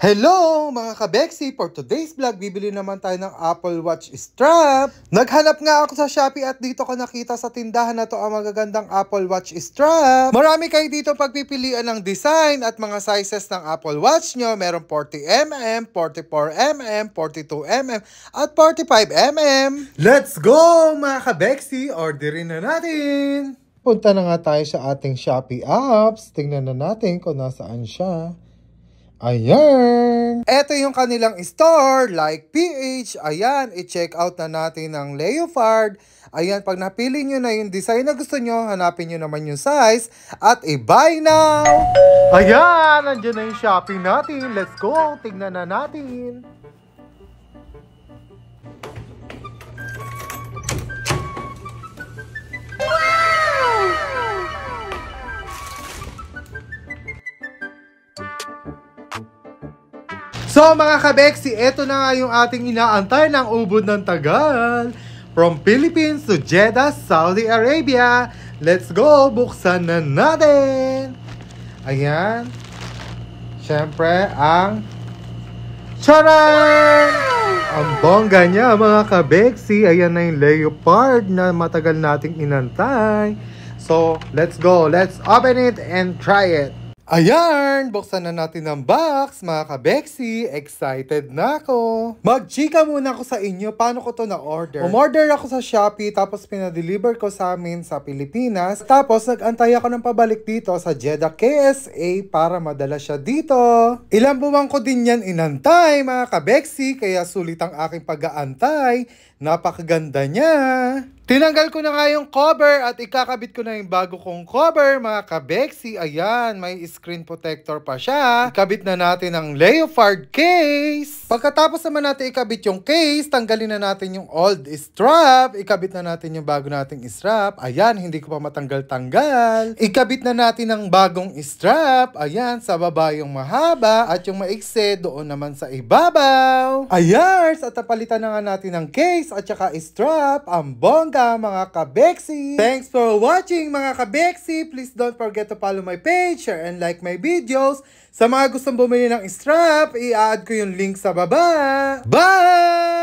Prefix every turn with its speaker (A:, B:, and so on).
A: Hello mga kabeksi! For today's vlog, bibili naman tayo ng Apple Watch strap. Naghanap nga ako sa Shopee at dito ko nakita sa tindahan na to ang magagandang Apple Watch strap. Marami kayo dito pagpipilian ng design at mga sizes ng Apple Watch nyo. Meron 40mm, 44mm, 42mm at 45mm. Let's go mga kabeksi! Orderin na natin! Punta na nga tayo sa ating Shopee apps. Tingnan na natin kung nasaan siya. Ayan! Ito yung kanilang store, like PH. Ayan, i-check out na natin ang Leopard. Ayan, pag napili nyo na yung design na gusto nyo, hanapin nyo naman yung size at i-buy now! Ayan, nandiyan na yung shopping natin. Let's go, tingnan na natin. So mga kabeksi, ito na nga yung ating inaantay ng ubod ng tagal. From Philippines to Jeddah, Saudi Arabia. Let's go! Buksan na natin! Ayan. Siyempre, ang Charan! Ang bongga niya mga kabeksi. Ayan na yung leopard na matagal nating inantay. So, let's go. Let's open it and try it. Ayan! Buksan na natin ang box, mga kabeksi. Excited na ako. Magchika muna ako sa inyo paano ko to na-order. Umorder ako sa Shopee, tapos pinadeliver ko sa amin sa Pilipinas. Tapos nag-antay ako ng pabalik dito sa Jeddah KSA para madala siya dito. Ilang buwan ko din yan inantay, mga kabeksi, kaya sulit ang aking pag-aantay. Napakaganda niya. Tinanggal ko na nga yung cover at ikakabit ko na yung bago kong cover, mga kabeksi. Ayan, may screen protector pa siya. Ikabit na natin ang leopard case. Pagkatapos naman natin ikabit yung case, tanggalin na natin yung old strap. Ikabit na natin yung bago nating strap. Ayan, hindi ko pa matanggal-tanggal. Ikabit na natin ang bagong strap. Ayan, sa baba yung mahaba at yung maikse doon naman sa ibabaw. Ayan, at napalitan na nga natin ang case at saka strap. Ang bongga mga kabeksi. Thanks for watching mga kabeksi. Please don't forget to follow my page, share and like my videos. Sa mga gustong bumili ng strap, i-add ko yung link sa baba. Bye!